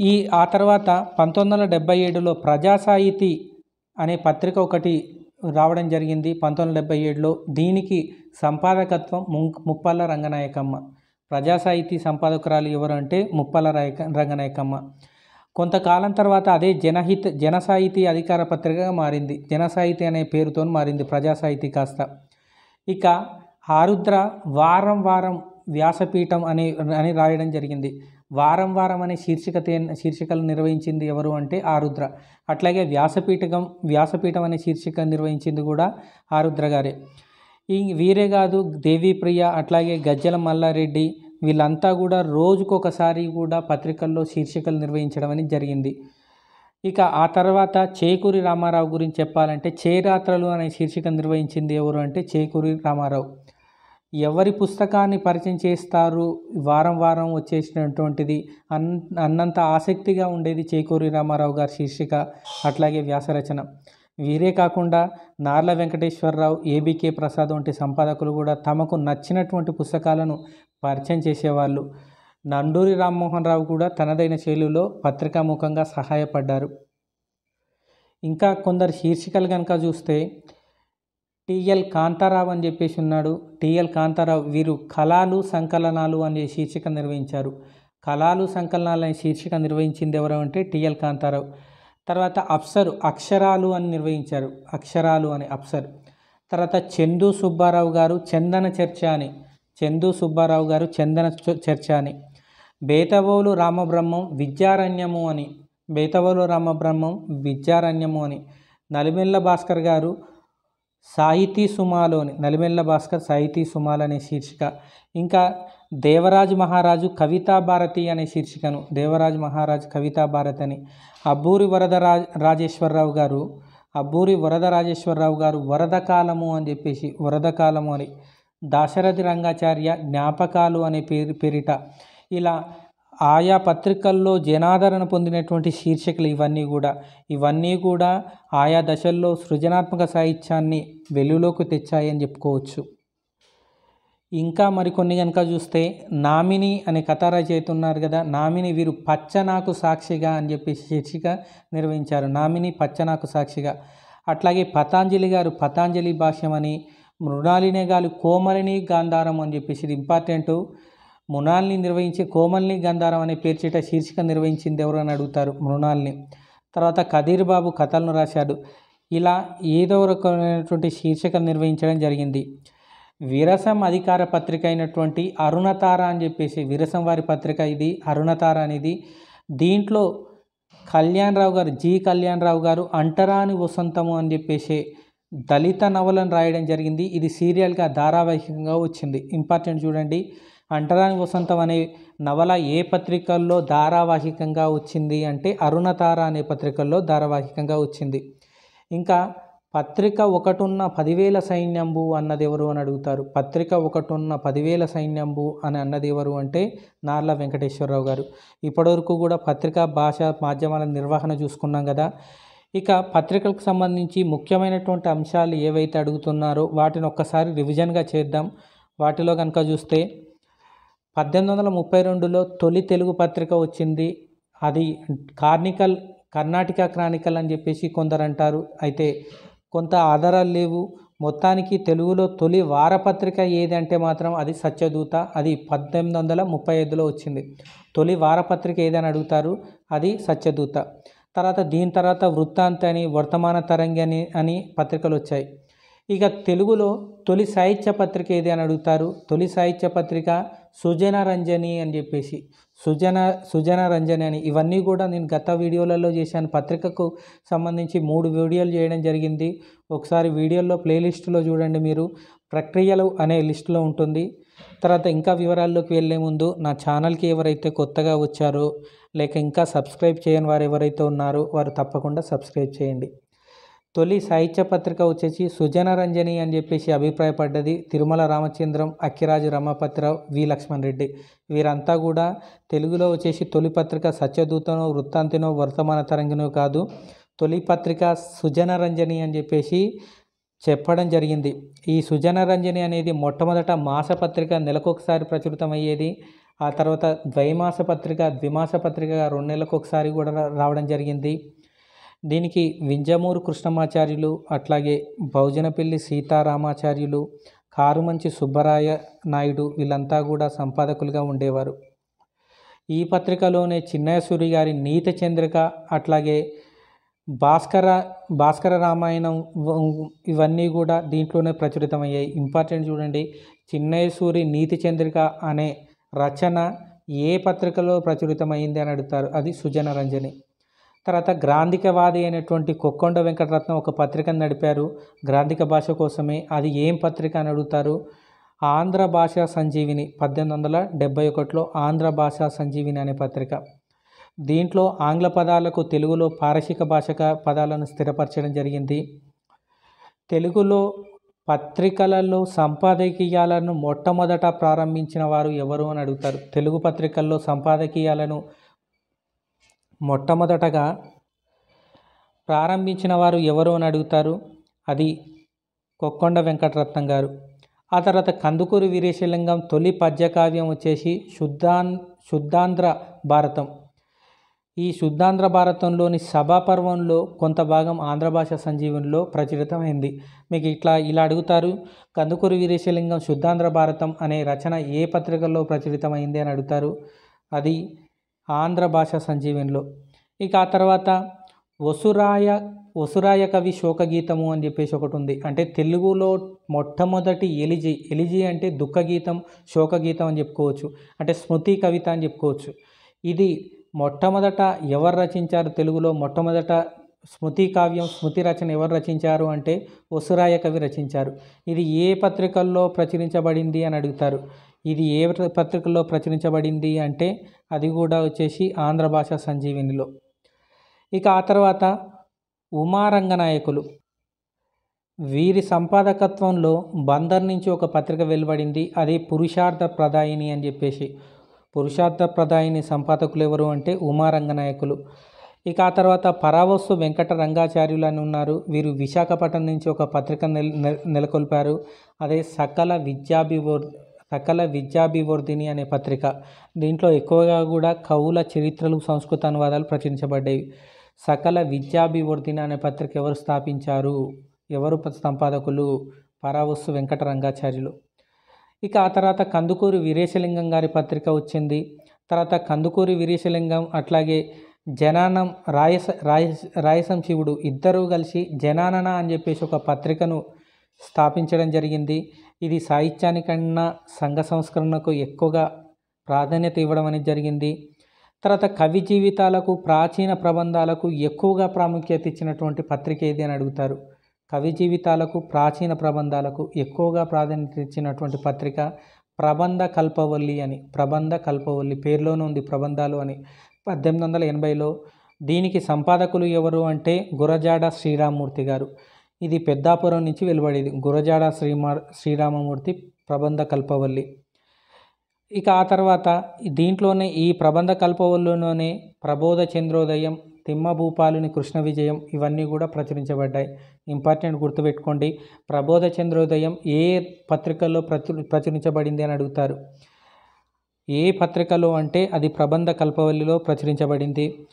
A: ఈ ఆ తర్వాత పంతొమ్మిది వందల డెబ్బై ఏడులో ప్రజాసాహితీ అనే పత్రిక ఒకటి రావడం జరిగింది. పంతొమ్మిది వందల డెబ్బై ఏడులో దీనికి సంపాదకత్వం ము- ముప్పాల రంగనాయకమ్మ. ప్రజాసాహితీ సంపాదకురాలు ఎవరు అంటే ముప్పాల రాయక రంగనాయకమ్మ. కొంతకాలం తర్వాత అదే జనహిత జనసాహితీ అధికార పత్రికగా మారింది. జనసాహితీ అనే పేరుతో మారింది ప్రజాసాహితీ కాస్త. ఇక ఆరుద్ర వారం వారం వ్యాసపీఠం అని అని రాయడం జరిగింది. వారం వారం అనే శీర్షిక శీర్షికలు నిర్వహించింది ఎవరు అంటే ఆరుద్ర అట్లాగే వ్యాసపీఠకం వ్యాసపీఠం అనే శీర్షిక నిర్వహించింది కూడా ఆరుద్ర గారే. ఈ వీరే కాదు దేవిప్రియ అట్లాగే గజ్జల మల్లారెడ్డి వీళ్ళంతా కూడా రోజుకొకసారి కూడా పత్రికల్లో శీర్షికలు నిర్వహించడం అనేది జరిగింది. ఇక ఆ తర్వాత చేకూరి రామారావు గురించి చెప్పాలంటే చేరాత్రలు అనే శీర్షిక నిర్వహించింది ఎవరు అంటే చేకూరి రామారావు. ఎవరి పుస్తకాన్ని పరిచయం చేస్తారు? వారం వారం వచ్చేసినటువంటిది అన్ అన్నంత ఆసక్తిగా ఉండేది చేకూరి రామారావు గారి శీర్షిక అట్లాగే వ్యాసరచన. వీరే కాకుండా నార్ల వెంకటేశ్వరరావు ఏబికే ప్రసాద్ వంటి సంపాదకులు కూడా తమకు నచ్చినటువంటి పుస్తకాలను పరిచయం చేసేవాళ్ళు. నండూరి రామ్మోహన్ రావు కూడా తనదైన శైలిలో పత్రికాముఖంగా సహాయపడ్డారు. ఇంకా కొందరు శీర్షికలు కనుక చూస్తే టిఎల్ కాంతారావు అని చెప్పేసి ఉన్నాడు. టిఎల్ కాంతారావు వీరు కళాలు సంకలనాలు అనే శీర్షిక నిర్వహించారు. కళాలు సంకలనాలు అనే శీర్షిక నిర్వహించింది ఎవరు అంటే టిఎల్ కాంతారావు. తర్వాత అప్సరు అక్షరాలు అని నిర్వహించారు. అక్షరాలు అని అప్సర్. తర్వాత చందు సుబ్బారావు గారు చందన చర్చ అని చందు సుబ్బారావు గారు చందన చ- చర్చ అని. బేతవోలు రామబ్రహ్మం విద్యారణ్యము అని బేతవోలు రామబ్రహ్మం విద్యారణ్యము అని. నలిమెల్ల భాస్కర్ గారు సాహితీ సుమాలోని నలిమెల్ల భాస్కర్ సాహితీ సుమాలు అనే శీర్షిక. ఇంకా దేవరాజు మహారాజు కవితా భారతి అనే శీర్షికను దేవరాజు మహారాజు కవితా భారతి అని. అబ్బూరి వరద రాజ రాజేశ్వరరావు గారు అబ్బూరి వరద రాజేశ్వరరావు గారు వరద కాలము అని చెప్పేసి వరద కాలము అని. దాశరథి రంగాచార్య జ్ఞాపకాలు అనే పేరు పేరిట. ఇలా ఆయా పత్రికల్లో జనాదరణ పొందినటువంటి శీర్షికలు ఇవన్నీ కూడా. ఇవన్నీ కూడా ఆయా దశల్లో సృజనాత్మక సాహిత్యాన్ని వెలుగులోకి తెచ్చాయని చెప్పుకోవచ్చు. ఇంకా మరికొన్ని కనుక చూస్తే నామిని అనే కథ రచయిత ఉన్నారు కదా నామిని వీరు పచ్చనాకు సాక్షిగా అని చెప్పి శీర్షిక నిర్వహించారు. నామిని పచ్చనాకు సాక్షిగా. అట్లాగే పతాంజలి గారు పతాంజలి భాష్యం అని మృణాలిని గారు కోమలిని గాంధారం అని చెప్పేసి ఇది ఇంపార్టెంట్ మృణాల్ని నిర్వహించి కోమల్ని గంధారం అనే పేర్చేట శీర్షిక నిర్వహించింది ఎవరు అని అడుగుతారు మృణాల్ని. తర్వాత కదీర్ బాబు కథలను రాశాడు. ఇలా ఏదో రకమైనటువంటి శీర్షికలు నిర్వహించడం జరిగింది. విరసం అధికార పత్రిక అయినటువంటి అరుణతార అని చెప్పేసి విరసం వారి పత్రిక ఇది అరుణతార అనేది. దీంట్లో కళ్యాణ్ రావు గారు జి. కళ్యాణ్ రావు గారు అంటరాని వసంతము అని చెప్పేసి దళిత నవలను రాయడం జరిగింది. ఇది సీరియల్గా ధారావాహికంగా వచ్చింది. ఇంపార్టెంట్ చూడండి. అంటరాని వసంతం అనే నవల ఏ పత్రికల్లో ధారావాహికంగా వచ్చింది అంటే అరుణతార అనే పత్రికల్లో ధారావాహికంగా వచ్చింది. ఇంకా పత్రిక ఒకటున్న పదివేల సైన్యంబు అన్నది ఎవరు అని అడుగుతారు. పత్రిక ఒకటున్న పదివేల సైన్యంబు అని అన్నది ఎవరు అంటే నార్ల వెంకటేశ్వరరావు గారు. ఇప్పటివరకు కూడా పత్రికా భాష మాధ్యమాల నిర్వహణ చూసుకున్నాం కదా. ఇక పత్రికలకు సంబంధించి ముఖ్యమైనటువంటి అంశాలు ఏవైతే అడుగుతున్నారో వాటిని ఒక్కసారి రివిజన్గా చేద్దాం. వాటిలో కనుక చూస్తే పద్దెనిమిది వందల ముప్పై రెండులో తొలి తెలుగు పత్రిక వచ్చింది. అది కార్నికల్ కర్ణాటక క్రానికల్ అని చెప్పేసి కొందరు అంటారు అయితే కొంత ఆధారాలు లేవు. మొత్తానికి తెలుగులో తొలి వారపత్రిక ఏది అంటే మాత్రం అది సత్యదూత. అది పద్దెనిమిది వందల ముప్పై ఐదులో వచ్చింది. తొలి వారపత్రిక ఏదని అడుగుతారు? అది సత్యదూత. తర్వాత దీని తర్వాత వృత్తాంతి అని వర్తమాన తరంగి అని అని పత్రికలు వచ్చాయి. ఇక తెలుగులో తొలి సాహిత్య పత్రిక ఏది అని అడుగుతారు? తొలి సాహిత్య పత్రిక సుజన రంజని అని చెప్పేసి. సుజన సుజన రంజని అని. ఇవన్నీ కూడా నేను గత వీడియోలలో చేశాను. పత్రికకు సంబంధించి మూడు వీడియోలు చేయడం జరిగింది. ఒకసారి వీడియోలో ప్లేలిస్టులో చూడండి మీరు. ప్రక్రియలు అనే లిస్టులో ఉంటుంది. తర్వాత ఇంకా వివరాల్లోకి వెళ్ళే ముందు నా ఛానల్కి ఎవరైతే కొత్తగా వచ్చారో లేక ఇంకా సబ్స్క్రైబ్ చేయని వారు ఎవరైతే ఉన్నారో వారు తప్పకుండా సబ్స్క్రైబ్ చేయండి. తొలి సాహిత్య పత్రిక వచ్చేసి సుజన రంజని అని చెప్పేసి అభిప్రాయపడ్డది. తిరుమల రామచంద్రం అక్కిరాజు రమాపతిరావు వి. లక్ష్మణ్ రెడ్డి వీరంతా కూడా తెలుగులో వచ్చేసి తొలి పత్రిక సత్యదూతనో వృత్తాంతినో వర్తమాన తరంగినో కాదు తొలి పత్రిక సుజన రంజని అని చెప్పేసి చెప్పడం జరిగింది. ఈ సుజన రంజని అనేది మొట్టమొదట మాసపత్రిక నెలకొకసారి ప్రచురితమయ్యేది ఆ తర్వాత ద్వైమాస పత్రిక ద్విమాస పత్రిక రెండు నెలలకు ఒకసారి కూడా రావడం జరిగింది. దీనికి వింజమూరు కృష్ణమాచార్యులు అట్లాగే బహుజనపల్లి సీతారామాచార్యులు కారుమంచి సుబ్బరాయ నాయుడు వీళ్ళంతా కూడా సంపాదకులుగా ఉండేవారు. ఈ పత్రికలోనే చిన్నయసూరి గారి నీత చంద్రిక అట్లాగే భాస్కర భాస్కర రామాయణం ఇవన్నీ కూడా దీంట్లోనే ప్రచురితమయ్యాయి. ఇంపార్టెంట్ చూడండి చిన్నయసూరి నీతి చంద్రిక అనే రచన ఏ పత్రికలో ప్రచురితమైంది అని అడుగుతారు. అది సుజన రంజని. తర్వాత గ్రాంధికవాది అయినటువంటి కొక్కొండ వెంకటరత్నం ఒక పత్రికను నడిపారు. గ్రాంధిక భాష కోసమే అది ఏం పత్రిక అని అడుగుతారు? ఆంధ్ర భాషా సంజీవిని పద్దెనిమిది వందల డెబ్బై ఒకటిలో ఆంధ్ర భాషా సంజీవిని అనే పత్రిక. దీంట్లో ఆంగ్ల పదాలకు తెలుగులో పారసిక భాషగా పదాలను స్థిరపరచడం జరిగింది. తెలుగులో పత్రికలలో సంపాదకీయాలను మొట్టమొదట ప్రారంభించిన వారు ఎవరు అని అడుగుతారు? తెలుగు పత్రికల్లో సంపాదకీయాలను మొట్టమొదటగా ప్రారంభించిన వారు ఎవరు అని అడుగుతారు? అది కొక్కొండ వెంకటరత్నం గారు. ఆ తర్వాత కందుకూరి వీరేశలింగం తొలి పద్యకావ్యం వచ్చేసి శుద్ధాన్ శుద్ధాంధ్ర భారతం. ఈ శుద్ధాంధ్ర భారతంలోని సభాపర్వంలో కొంత భాగం ఆంధ్ర భాష సంజీవనిలో ప్రచురితమైంది. మీకు ఇట్లా ఇలా అడుగుతారు కందుకూరి వీరేశలింగం శుద్ధాంధ్ర భారతం అనే రచన ఏ పత్రికల్లో ప్రచురితమైంది అని అడుగుతారు? అది ఆంధ్ర భాష సంజీవనిలో. ఇక ఆ తర్వాత వసురాయ వసురాయ కవి శోకగీతము అని చెప్పేసి ఒకటి ఉంది అంటే తెలుగులో మొట్టమొదటి ఎలిజి ఎలిజి అంటే దుఃఖగీతం శోకగీతం అని చెప్పుకోవచ్చు. అంటే స్మృతి కవిత అని చెప్పుకోవచ్చు. ఇది మొట్టమొదట ఎవరు రచించారు తెలుగులో? మొట్టమొదట స్మృతి కావ్యం స్మృతి రచన ఎవరు రచించారు అంటే వసురాయ కవి రచించారు. ఇది ఏ పత్రికల్లో ప్రచురించబడింది అని అడుగుతారు. ఇది ఏ పత్రికలో ప్రచురించబడింది అంటే అది కూడా వచ్చేసి ఆంధ్ర భాష సంజీవినిలో. ఇక ఆ తర్వాత ఉమారంగనాయకులు వీరి సంపాదకత్వంలో బందర్ నుంచి ఒక పత్రిక వెలువడింది. అది పురుషార్థ ప్రదాయిని అని చెప్పేసి. పురుషార్థ ప్రదాయిని సంపాదకులు ఎవరు అంటే ఉమారంగనాయకులు ఇక ఆ తర్వాత పరావస్తు వెంకట రంగాచార్యులు అని ఉన్నారు. వీరు విశాఖపట్నం నుంచి ఒక పత్రిక నెల నెల- నెలకొల్పారు. అదే సకల విద్యాభివృద్ధి సకల విద్యాభివృద్ధిని అనే పత్రిక. దీంట్లో ఎక్కువగా కూడా కవుల చరిత్రలు సంస్కృత అనువాదాలు ప్రచురించబడ్డాయి. సకల విద్యాభివృద్ధిని అనే పత్రిక ఎవరు స్థాపించారు? ఎవరు సంపాదకులు? పరావస్సు వెంకట రంగాచార్యులు ఇక ఆ తర్వాత కందుకూరి వీరేశలింగం గారి పత్రిక వచ్చింది. తర్వాత కందుకూరి వీరేశలింగం అట్లాగే జనానం రాయస రాయస రాయసం శివుడు ఇద్దరూ కలిసి జనానన అని చెప్పేసి ఒక పత్రికను స్థాపించడం జరిగింది. ఇది సాహిత్యానికన్నా సంఘ సంస్కరణకు ఎక్కువగా ప్రాధాన్యత ఇవ్వడం అనేది జరిగింది. తర్వాత కవి జీవితాలకు ప్రాచీన ప్రబంధాలకు ఎక్కువగా ప్రాముఖ్యత ఇచ్చినటువంటి పత్రిక ఏది అని అడుగుతారు? కవి జీవితాలకు ప్రాచీన ప్రబంధాలకు ఎక్కువగా ప్రాధాన్యత ఇచ్చినటువంటి పత్రిక ప్రబంధ కల్పవల్లి అని ప్రబంధ కల్పవల్లి పేరులోనే ఉంది ప్రబంధాలు అని. పద్దెనిమిది వందల ఎనభైలో దీనికి సంపాదకులు ఎవరు అంటే గురజాడ శ్రీరామూర్తి గారు. ఇది పెద్దాపురం నుంచి వెలువడేది. గురజాడ శ్రీమా శ్రీరామమూర్తి ప్రబంధ కల్పవల్లి. ఇక ఆ తర్వాత దీంట్లోనే ఈ ప్రబంధ కల్పవల్లిలోనే ప్రబోధ చంద్రోదయం తిమ్మభూపాలుని కృష్ణ విజయం ఇవన్నీ కూడా ప్రచురించబడ్డాయి. ఇంపార్టెంట్ గుర్తుపెట్టుకోండి. ప్రబోధ చంద్రోదయం ఏ పత్రికల్లో ప్రచు ప్రచురించబడింది అని అడుగుతారు? ఏ పత్రికలో అంటే అది ప్రబంధ కల్పవల్లిలో ప్రచురించబడింది.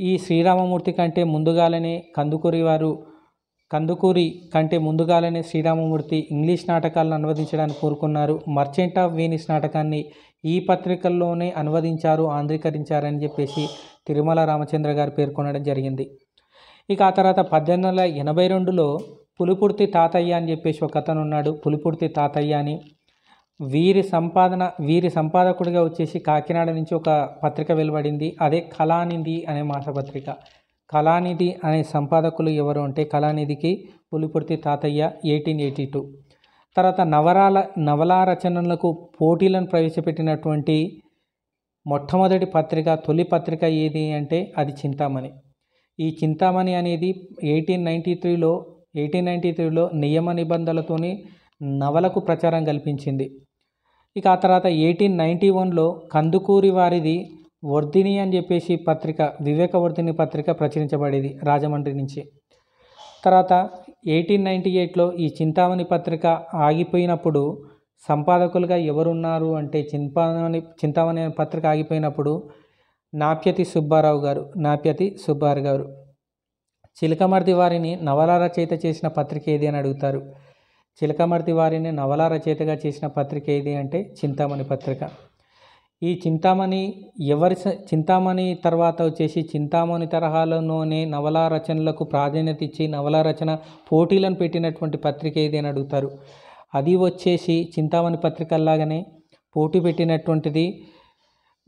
A: ఈ శ్రీరామమూర్తి కంటే ముందుగాలనే కందుకూరి వారు కందుకూరి కంటే ముందుగాలనే శ్రీరామమూర్తి ఇంగ్లీష్ నాటకాలను అనువదించడానికి కోరుకున్నారు. మర్చెంట్ ఆఫ్ వీనిస్ నాటకాన్ని ఈ పత్రికల్లోనే అనువదించారు ఆంధ్రీకరించారని చెప్పేసి తిరుమల రామచంద్ర గారు పేర్కొనడం జరిగింది. ఇక ఆ తర్వాత పద్దెనిమిది వందల ఎనభై రెండులో పులిపుర్తి తాతయ్య అని చెప్పేసి ఒక అతను ఉన్నాడు. పులిపుర్తి తాతయ్య అని. వీరి సంపాదన వీరి సంపాదకుడిగా వచ్చేసి కాకినాడ నుంచి ఒక పత్రిక వెలువడింది. అదే కళానిధి అనే మాసపత్రిక. కళానిధి అనే సంపాదకులు ఎవరు అంటే కళానిధికి పులిపుర్తి తాతయ్య ఎయిటీన్ ఎయిటీ టూ. తర్వాత నవరాల నవలా రచనలకు పోటీలను ప్రవేశపెట్టినటువంటి మొట్టమొదటి పత్రిక తొలి పత్రిక ఏది అంటే అది చింతామణి. ఈ చింతామణి అనేది ఎయిటీన్ నైంటీ త్రీలో ఎయిటీన్ నైంటీ త్రీలో నియమ నిబంధనలతోని నవలకు ప్రచారం కల్పించింది. ఇక ఆ తర్వాత ఎయిటీన్ నైంటీ వన్లో కందుకూరి వారిది వర్ధిని అని చెప్పేసి పత్రిక వివేకవర్ధిని పత్రిక ప్రచురించబడేది రాజమండ్రి నుంచి. తర్వాత ఎయిటీన్ నైంటీ ఎయిట్లో ఈ చింతామణి పత్రిక ఆగిపోయినప్పుడు సంపాదకులుగా ఎవరున్నారు అంటే చింతామణి చింతామణి అనే పత్రిక ఆగిపోయినప్పుడు నాప్యతి సుబ్బారావు గారు నాప్యతి సుబ్బారావు గారు. చిలకమర్తి వారిని నవల రచయిత చేసిన పత్రిక ఏది అని అడుగుతారు? చిలకమర్తి వారిని నవల రచయితగా చేసిన పత్రిక ఏది అంటే చింతామణి పత్రిక. ఈ చింతామణి ఎవరి చింతామణి తర్వాత వచ్చేసి చింతామణి తరహాలోనే నవలా రచనలకు ప్రాధాన్యత ఇచ్చి నవలా రచన పోటీలను పెట్టినటువంటి పత్రిక ఏది అని అడుగుతారు. అది వచ్చేసి చింతామణి పత్రికల్లాగానే పోటీ పెట్టినటువంటిది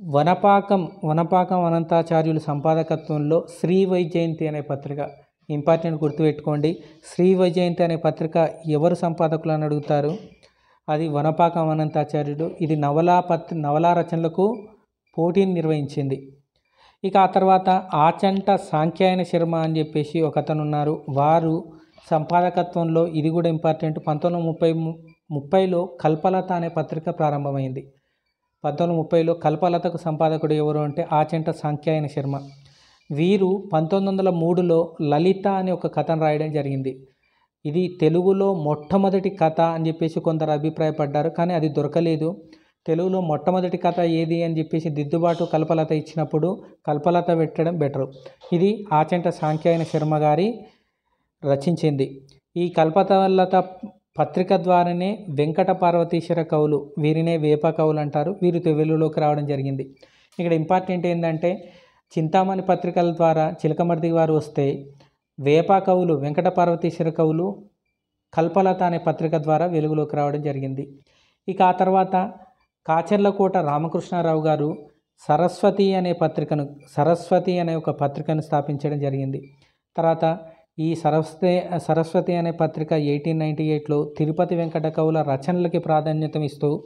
A: వనపాకం వనపాకం అనంతాచార్యుల సంపాదకత్వంలో శ్రీ వైజయంతి అనే పత్రిక. ఇంపార్టెంట్ గుర్తుపెట్టుకోండి. శ్రీ వైజయంతి అనే పత్రిక ఎవరు సంపాదకులు అని అడుగుతారు? అది వనపాకం అనంతాచార్యుడు ఇది నవలా పత్రి నవలా రచనలకు పోటీని నిర్వహించింది. ఇక ఆ తర్వాత ఆచంట సాంఖ్యాయన శర్మ అని చెప్పేసి ఒకతను ఉన్నారు వారు సంపాదకత్వంలో ఇది కూడా ఇంపార్టెంట్. పంతొమ్మిది వందల ముప్పై ముప్పైలో కల్పలత అనే పత్రిక ప్రారంభమైంది. పంతొమ్మిది ముప్పైలో కల్పలతకు సంపాదకుడు ఎవరు అంటే ఆచంట సాంఖ్యాయన శర్మ. వీరు పంతొమ్మిది వందల మూడులో లలిత అనే ఒక కథను రాయడం జరిగింది. ఇది తెలుగులో మొట్టమొదటి కథ అని చెప్పేసి కొందరు అభిప్రాయపడ్డారు కానీ అది దొరకలేదు. తెలుగులో మొట్టమొదటి కథ ఏది అని చెప్పేసి దిద్దుబాటు కల్పలత ఇచ్చినప్పుడు కల్పలత పెట్టడం బెటర్. ఇది ఆచంట సాంఖ్యాయన శర్మ గారి రచించింది. ఈ కల్పతలత పత్రిక ద్వారానే వెంకట పార్వతీశ్వర కవులు వీరినే వేప కవులు అంటారు వీరు వెలుగులోకి రావడం జరిగింది. ఇక్కడ ఇంపార్టెంట్ ఏంటంటే చింతామణి పత్రికల ద్వారా చిలకమర్తి వారు వస్తే వేప కవులు వెంకట పార్వతీశ్వర కవులు కల్పలత అనే పత్రిక ద్వారా వెలుగులోకి రావడం జరిగింది. ఇక ఆ తర్వాత కాచర్లకోట రామకృష్ణారావు గారు సరస్వతి అనే పత్రికను సరస్వతి అనే ఒక పత్రికను స్థాపించడం జరిగింది. తర్వాత ఈ సరస్వతి సరస్వతి అనే పత్రిక ఎయిటీన్ నైంటీ ఎయిట్లో తిరుపతి వెంకట కవుల రచనలకి ప్రాధాన్యత ఇస్తూ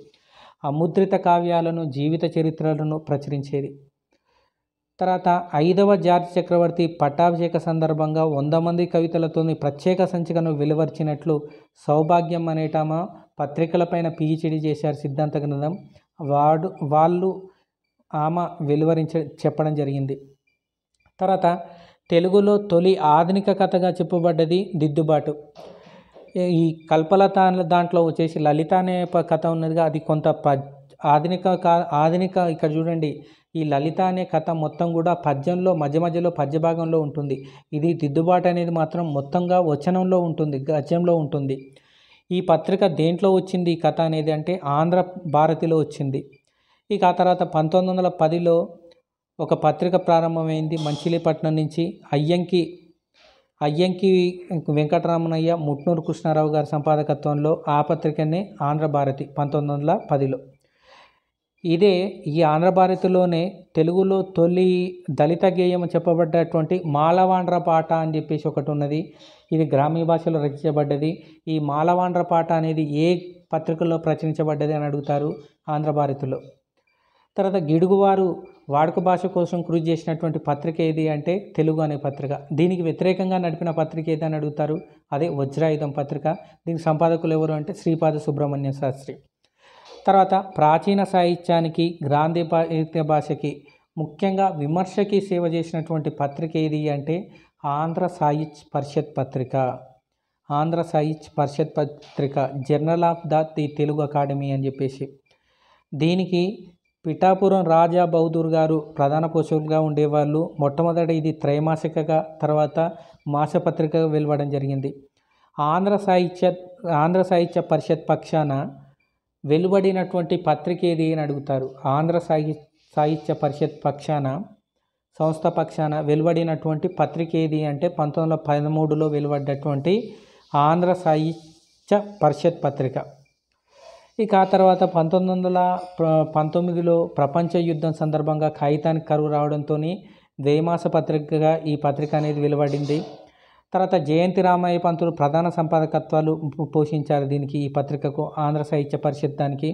A: అముద్రిత కావ్యాలను జీవిత చరిత్రలను ప్రచురించేది. తర్వాత ఐదవ జార్జ్ చక్రవర్తి పట్టాభిషేక సందర్భంగా వంద మంది కవితలతోని ప్రత్యేక సంచికను వెలువరిచినట్లు సౌభాగ్యం అనేటామ పత్రికలపైన పీహెచ్డీ చేశారు సిద్ధాంత గ్రంథం. వాడు వాళ్ళు ఆమె వెలువరించ చెప్పడం జరిగింది. తర్వాత తెలుగులో తొలి ఆధునిక కథగా చెప్పబడ్డది దిద్దుబాటు. ఈ కల్పలత దాంట్లో వచ్చేసి లలిత అనే కథ ఉన్నదిగా అది కొంత ప ఆధునిక కా ఆధునిక ఇక్కడ చూడండి. ఈ లలిత అనే కథ మొత్తం కూడా పద్యంలో మధ్య మధ్యలో పద్య భాగంలో ఉంటుంది. ఇది దిద్దుబాటు అనేది మాత్రం మొత్తంగా వచనంలో ఉంటుంది గద్యంలో ఉంటుంది. ఈ పత్రిక దేంట్లో వచ్చింది ఈ కథ అనేది అంటే ఆంధ్ర భారతిలో వచ్చింది. ఇక ఆ తర్వాత పంతొమ్మిది వందల పదిలో ఒక పత్రిక ప్రారంభమైంది మంచిలీపట్నం నుంచి. అయ్యంకి అయ్యంకి వెంకటరమణయ్య ముట్నూరు కృష్ణారావు గారి సంపాదకత్వంలో ఆ పత్రికనే ఆంధ్రభారతి పంతొమ్మిది వందల పదిలో. ఇదే ఈ ఆంధ్రభారతిలోనే తెలుగులో తొలి దళిత గేయం చెప్పబడ్డటువంటి మాలవాండ్ర పాట అని చెప్పేసి ఒకటి ఉన్నది. ఇది గ్రామీణ భాషలో రచించబడ్డది. ఈ మాలవాండ్ర పాట అనేది ఏ పత్రికల్లో ప్రచురించబడ్డది అని అడుగుతారు ఆంధ్రభారతిలో తర్వాత గిడుగువారు వాడుక భాష కోసం కృషి చేసినటువంటి పత్రిక ఏది అంటే తెలుగు అనే పత్రిక. దీనికి వ్యతిరేకంగా నడిపిన పత్రిక ఏది అని అడుగుతారు? అదే వజ్రాయుధం పత్రిక. దీనికి సంపాదకులు ఎవరు అంటే శ్రీపాద సుబ్రహ్మణ్య శాస్త్రి. తర్వాత ప్రాచీన సాహిత్యానికి గ్రాంధీ సాహిత్య భాషకి ముఖ్యంగా విమర్శకి సేవ చేసినటువంటి పత్రిక ఏది అంటే ఆంధ్ర సాహిత్య పరిషత్ పత్రిక. Andhra Sahitya Parishat Patrika journal of the the Telugu academy అని చెప్పేసి. దీనికి పిఠాపురం రాజా బహదూర్ గారు ప్రధాన పోషకులుగా ఉండేవాళ్ళు. మొట్టమొదట ఇది త్రైమాసికగా తర్వాత మాసపత్రికగా వెలువడం జరిగింది. ఆంధ్ర సాహిత్య ఆంధ్ర సాహిత్య పరిషత్ పక్షాన వెలువడినటువంటి పత్రిక ఏది అని అడుగుతారు? ఆంధ్ర సాహి సాహిత్య పరిషత్ పక్షాన సంస్థ పక్షాన వెలువడినటువంటి పత్రిక ఏది అంటే పంతొమ్మిది వందల పదమూడులో వెలువడ్డటువంటి ఆంధ్ర సాహిత్య పరిషత్ పత్రిక. ఇక ఆ తర్వాత పంతొమ్మిది వందల పంతొమ్మిదిలో ప్రపంచ యుద్ధం సందర్భంగా కాగితానికి కరువు రావడంతో ద్వైమాస పత్రికగా ఈ పత్రిక అనేది వెలువడింది. తర్వాత జయంతి రామయ్య పంతులు ప్రధాన సంపాదకత్వాలు పోషించారు దీనికి ఈ పత్రికకు ఆంధ్ర సాహిత్య పరిషత్ దానికి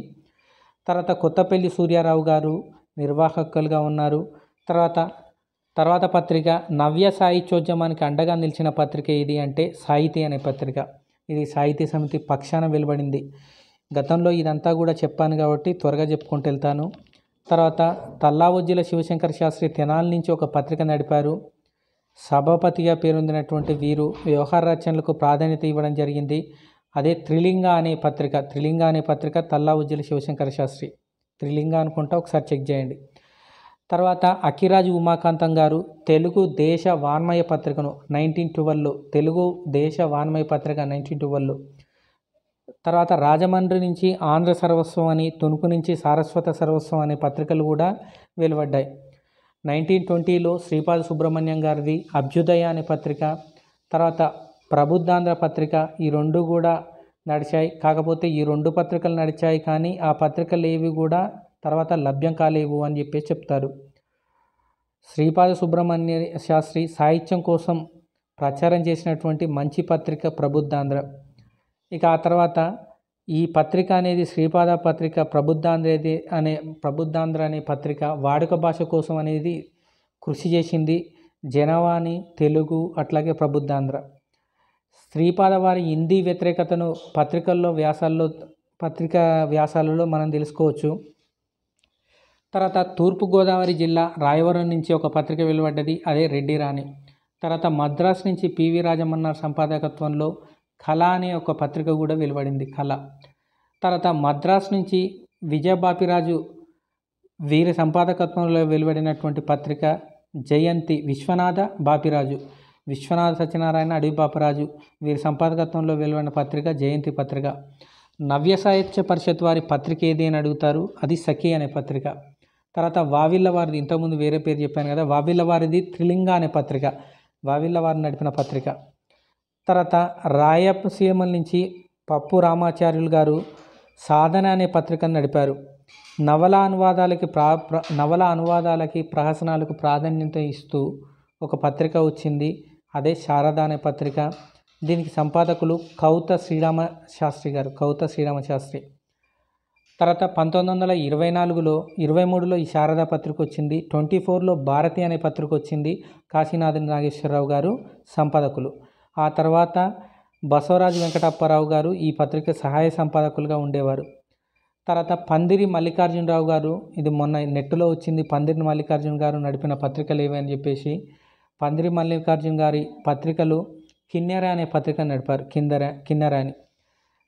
A: తర్వాత కొత్తపల్లి సూర్యారావు గారు నిర్వాహకులుగా ఉన్నారు. తర్వాత తర్వాత పత్రిక నవ్య సాహిత్యోద్యమానికి అండగా నిలిచిన పత్రిక ఏది అంటే సాహితీ అనే పత్రిక. ఇది సాహితీ సమితి పక్షాన వెలువడింది. గతంలో ఇదంతా కూడా చెప్పాను కాబట్టి త్వరగా చెప్పుకుంటూ వెళ్తాను. తర్వాత తల్లావొజ్జిల శివశంకర్ శాస్త్రి తెనాల నుంచి ఒక పత్రిక నడిపారు. సభాపతిగా పేరొందినటువంటి వీరు వ్యవహార రచనలకు ప్రాధాన్యత ఇవ్వడం జరిగింది. అదే త్రిలింగ అనే పత్రిక త్రిలింగ అనే పత్రిక తల్లా ఉజ్జల శివశంకర శాస్త్రి. త్రిలింగ అనుకుంటా ఒకసారి చెక్ చేయండి. తర్వాత అఖిరాజు ఉమాకాంతం గారు తెలుగు దేశ వాన్మయ పత్రికను నైన్టీన్ ట్వెల్వ్లో తెలుగు దేశ వాన్మయ పత్రిక నైన్టీన్ ట్వెల్వ్లో. తర్వాత రాజమండ్రి నుంచి ఆంధ్ర సర్వస్వం అని తుణుకు నుంచి సారస్వత సర్వస్వం అనే పత్రికలు కూడా వెలువడ్డాయి. నైన్టీన్ ట్వంటీలో శ్రీపాద సుబ్రహ్మణ్యం గారిది అభ్యుదయ అనే పత్రిక తర్వాత ప్రబుద్ధాంధ్ర పత్రిక ఈ రెండు కూడా నడిచాయి. కాకపోతే ఈ రెండు పత్రికలు నడిచాయి కానీ ఆ పత్రికలు ఏవి కూడా తర్వాత లభ్యం కాలేవు అని చెప్పేసి చెప్తారు. శ్రీపాద సుబ్రహ్మణ్య శాస్త్రి సాహిత్యం కోసం ప్రచారం చేసినటువంటి మంచి పత్రిక ప్రబుద్ధాంధ్ర. ఇక ఆ తర్వాత ఈ పత్రిక అనేది శ్రీపాద పత్రిక ప్రబుద్ధాంధ్ర అనే ప్రబుద్ధాంధ్ర అనే పత్రిక వాడుక భాష కోసం అనేది కృషి చేసింది జనవాణి తెలుగు అట్లాగే ప్రబుద్ధాంధ్ర శ్రీపాద వారి హిందీ వ్యతిరేకతను పత్రికల్లో వ్యాసాల్లో పత్రిక వ్యాసాలలో మనం తెలుసుకోవచ్చు. తర్వాత తూర్పుగోదావరి జిల్లా రాయవరం నుంచి ఒక పత్రిక వెలువడ్డది అదే రెడ్డి రాణి. తర్వాత మద్రాస్ నుంచి పివి రాజమన్నార్ సంపాదకత్వంలో కళ అనే ఒక పత్రిక కూడా వెలువడింది కళ. తర్వాత మద్రాస్ నుంచి విజయబాపిరాజు వీరి సంపాదకత్వంలో వెలువడినటువంటి పత్రిక జయంతి విశ్వనాథ బాపిరాజు. విశ్వనాథ సత్యనారాయణ అడవి బాపరాజు వీరి సంపాదకత్వంలో వెలువడిన పత్రిక జయంతి పత్రిక. నవ్య సాహిత్య పరిషత్ వారి పత్రిక ఏది అని అడుగుతారు? అది సఖి అనే పత్రిక. తర్వాత వావిళ్ళ వారిది ఇంతకుముందు వేరే పేరు చెప్పాను కదా వావిళ్ళ వారిది త్రిలింగ అనే పత్రిక. వావిళ్ళ వారు నడిపిన పత్రిక. తర్వాత రాయలసీమల నుంచి పప్పు రామాచార్యులు గారు సాధన అనే పత్రికను నడిపారు. నవల అనువాదాలకి ప్రా ప్ర- నవల అనువాదాలకి ప్రహసనాలకు ప్రాధాన్యత ఇస్తూ ఒక పత్రిక వచ్చింది. అదే శారద అనే పత్రిక. దీనికి సంపాదకులు కౌత శ్రీరామ శాస్త్రి గారు కౌత శ్రీరామ శాస్త్రి. తర్వాత పంతొమ్మిది వందల ఇరవై నాలుగులో ఇరవై మూడులో ఈ శారదా పత్రిక వచ్చింది. ట్వంటీ ఫోర్లో భారతి అనే పత్రిక వచ్చింది. కాశీనాథన్ నాగేశ్వరరావు గారు సంపాదకులు. ఆ తర్వాత బసవరాజు వెంకటప్పారావు గారు ఈ పత్రిక సహాయ సంపాదకులుగా ఉండేవారు. తర్వాత పందిరి మల్లికార్జునరావు గారు ఇది మొన్న నెట్లో వచ్చింది పందిరి మల్లికార్జున గారు నడిపిన పత్రికలు ఏవి అని చెప్పేసి పందిరి మల్లికార్జున గారి పత్రికలు కిన్నెర అనే పత్రిక నడిపారు కిందర కిన్నెర అని.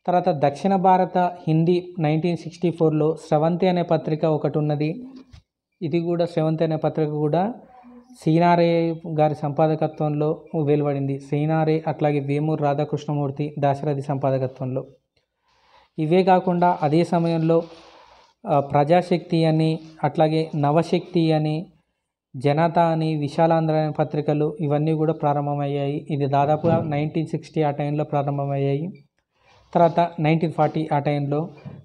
A: తర్వాత దక్షిణ భారత హిందీ నైన్టీన్ సిక్స్టీ ఫోర్లో స్రవంతి అనే పత్రిక ఒకటి ఉన్నది. ఇది కూడా స్రవంతి అనే పత్రిక కూడా సీనారే గారి సంపాదకత్వంలో వెలువడింది. సీనారే అట్లాగే వేమూరు రాధాకృష్ణమూర్తి దాశరథి సంపాదకత్వంలో. ఇవే కాకుండా అదే సమయంలో ప్రజాశక్తి అని అట్లాగే నవశక్తి అని జనత అని విశాలాంధ్ర అనే పత్రికలు ఇవన్నీ కూడా ప్రారంభమయ్యాయి. ఇది దాదాపుగా నైన్టీన్ సిక్స్టీ ఆ టైంలో ప్రారంభమయ్యాయి. తర్వాత నైన్టీన్ ఫార్టీ ఆ టైంలో.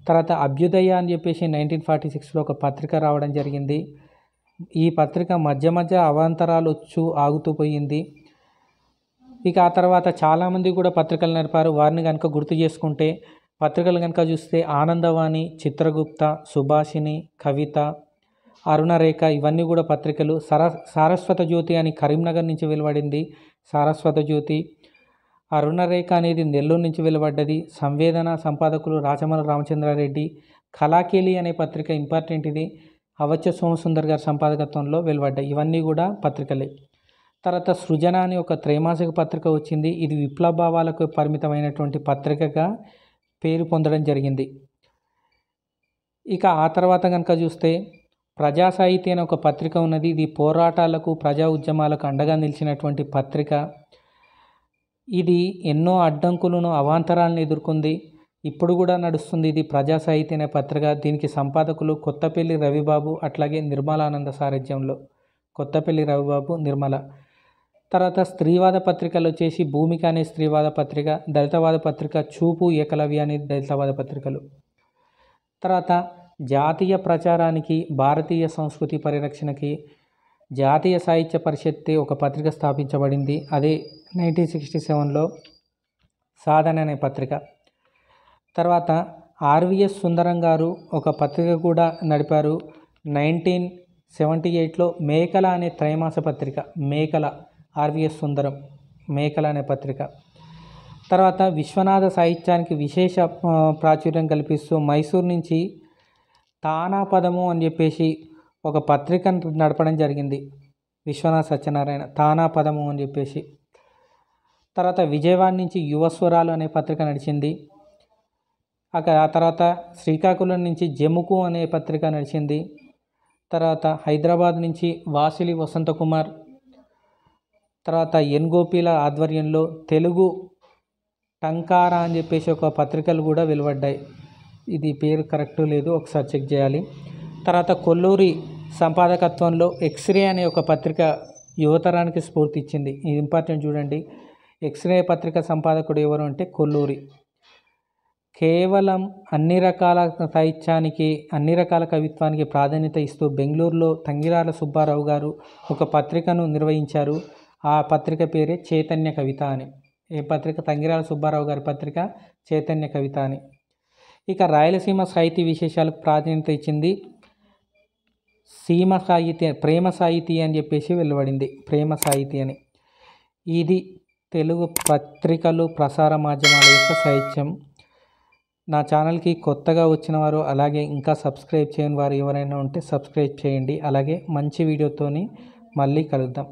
A: తర్వాత అభ్యుదయ అని చెప్పేసి నైన్టీన్ ఫార్టీ సిక్స్లో ఒక పత్రిక రావడం జరిగింది. ఈ పత్రిక మధ్య మధ్య అవాంతరాలు వచ్చు ఆగుతూ పోయింది. ఇక ఆ తర్వాత చాలామంది కూడా పత్రికలు నడిపారు వారిని కనుక గుర్తు చేసుకుంటే పత్రికలు కనుక చూస్తే ఆనందవాణి చిత్రగుప్త సుభాషిణి కవిత అరుణరేఖ ఇవన్నీ కూడా పత్రికలు. సర సారస్వత జ్యోతి అని కరీంనగర్ నుంచి వెలువడింది. సారస్వత జ్యోతి అరుణరేఖ అనేది నెల్లూరు నుంచి వెలువడ్డది. సంవేదన సంపాదకులు రాచమల రామచంద్రారెడ్డి కళాకేలి అనే పత్రిక ఇంపార్టెంట్ ఇది. అవచ్చ సోమసుందర్ గారి సంపాదకత్వంలో వెలువడ్డాయి ఇవన్నీ కూడా పత్రికలే. తర్వాత సృజన అని ఒక త్రైమాసిక పత్రిక వచ్చింది. ఇది విప్లవ భావాలకు పరిమితమైనటువంటి పత్రికగా పేరు పొందడం జరిగింది. ఇక ఆ తర్వాత కనుక చూస్తే ప్రజా సాహిత్య అనే ఒక పత్రిక ఉన్నది. ఇది పోరాటాలకు ప్రజా ఉద్యమాలకు అండగా నిలిచినటువంటి పత్రిక. ఇది ఎన్నో అడ్డంకులను అవాంతరాలను ఎదుర్కొంది. ఇప్పుడు కూడా నడుస్తుంది. ఇది ప్రజా సాహిత్య అనే పత్రిక. దీనికి సంపాదకులు కొత్తపల్లి రవిబాబు అట్లాగే నిర్మలానంద సారథ్యంలో. కొత్తపల్లి రవిబాబు నిర్మల. తర్వాత స్త్రీవాద పత్రికలు వచ్చేసి భూమిక అనే స్త్రీవాద పత్రిక దళితవాద పత్రిక చూపు ఏకలవ్య అనే దళితవాద పత్రికలు. తర్వాత జాతీయ ప్రచారానికి భారతీయ సంస్కృతి పరిరక్షణకి జాతీయ సాహిత్య పరిషత్ ఒక పత్రిక స్థాపించబడింది. అదే నైన్టీన్ సిక్స్టీ సెవెన్లో సాధన అనే పత్రిక. తర్వాత ఆర్విఎస్ సుందరం గారు ఒక పత్రిక కూడా నడిపారు. నైన్టీన్ సెవెంటీ ఎయిట్లో మేకల అనే త్రైమాస పత్రిక మేకల ఆర్విఎస్ సుందరం మేకల అనే పత్రిక. తర్వాత విశ్వనాథ సాహిత్యానికి విశేష ప్రాచుర్యం కల్పిస్తూ మైసూర్ నుంచి తానా పదము అని చెప్పేసి ఒక పత్రిక నడపడం జరిగింది. విశ్వనాథ సత్యనారాయణ తానా పదము అని చెప్పేసి. తర్వాత విజయవాడ నుంచి యువస్వరాలు అనే పత్రిక నడిచింది. అక్కడ ఆ తర్వాత శ్రీకాకుళం నుంచి జముకు అనే పత్రిక నడిచింది. తర్వాత హైదరాబాద్ నుంచి వాసిలి వసంతకుమార్ తర్వాత ఎన్గోపీల ఆధ్వర్యంలో తెలుగు టంకారా అని చెప్పేసి ఒక పత్రికలు కూడా వెలువడ్డాయి. ఇది పేరు కరెక్ట్ లేదు ఒకసారి చెక్ చేయాలి. తర్వాత కొల్లూరి సంపాదకత్వంలో ఎక్స్రే అనే ఒక పత్రిక యువతరానికి స్ఫూర్తి ఇచ్చింది ఇది ఇంపార్టెంట్ చూడండి. ఎక్స్రే పత్రిక సంపాదకుడు ఎవరు అంటే కొల్లూరి. కేవలం అన్ని రకాల సాహిత్యానికి అన్ని రకాల కవిత్వానికి ప్రాధాన్యత ఇస్తూ బెంగళూరులో తంగిరాల సుబ్బారావు గారు ఒక పత్రికను నిర్వహించారు. ఆ పత్రిక పేరే చైతన్య కవిత అని. ఏ పత్రిక? తంగిరాల సుబ్బారావు గారి పత్రిక చైతన్య కవిత అని. ఇక రాయలసీమ సాహితీ విశేషాలకు ప్రాధాన్యత ఇచ్చింది సీమ సాహితీ ప్రేమ సాహితీ అని చెప్పేసి వెలువడింది. ప్రేమ సాహితీ అని. ఇది తెలుగు పత్రికలు ప్రసార మాధ్యమాల యొక్క సాహిత్యం. నా ఛానల్కి కొత్తగా వచ్చిన వారు అలాగే ఇంకా సబ్స్క్రైబ్ చేయని వారు ఎవరైనా ఉంటే సబ్స్క్రైబ్ చేయండి. అలాగే మంచి వీడియోతోని మళ్ళీ కలుద్దాం.